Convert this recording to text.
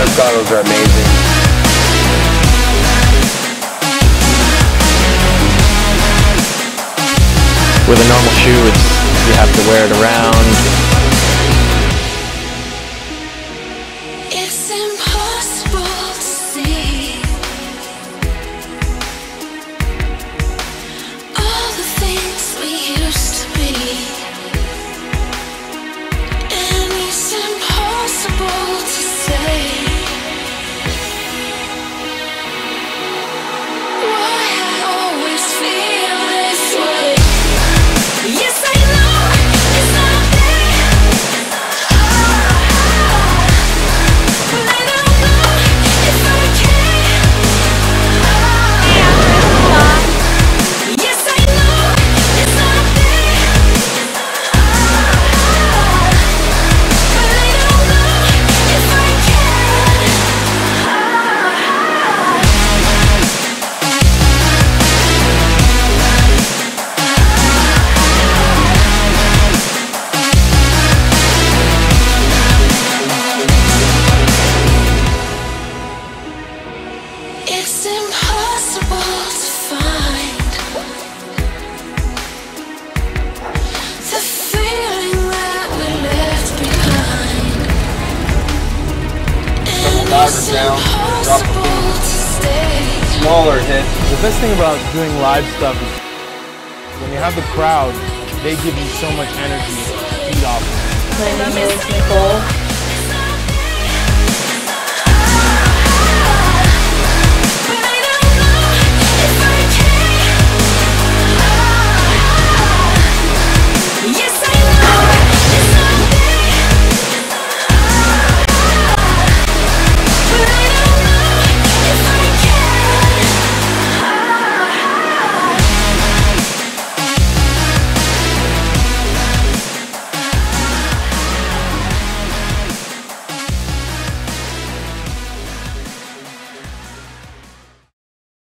Those goggles are amazing. With a normal shoe, it's you have to wear it around. It's impossible And down, drop the impossible to stay. Smaller hit. The best thing about doing live stuff is when you have the crowd, they give you so much energy to feed off of. My name is Nicole.